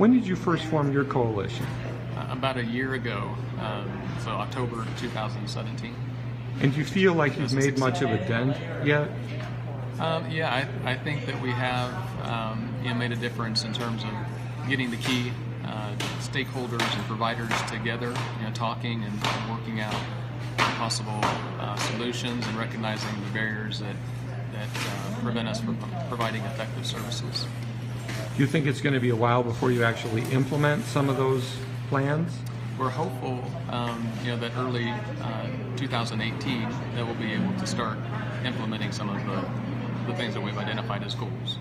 When did you first form your coalition? Uh, about a year ago, um, so October 2017. And do you feel like you've made much of a dent yet? Um, yeah, I, I think that we have um, you know, made a difference in terms of getting the key uh, stakeholders and providers together, you know, talking and, and working out possible uh, solutions and recognizing the barriers that, that uh, prevent us from providing effective services. Do you think it's going to be a while before you actually implement some of those plans? We're hopeful, um, you know, that early uh, 2018 that we'll be able to start implementing some of the, the things that we've identified as goals.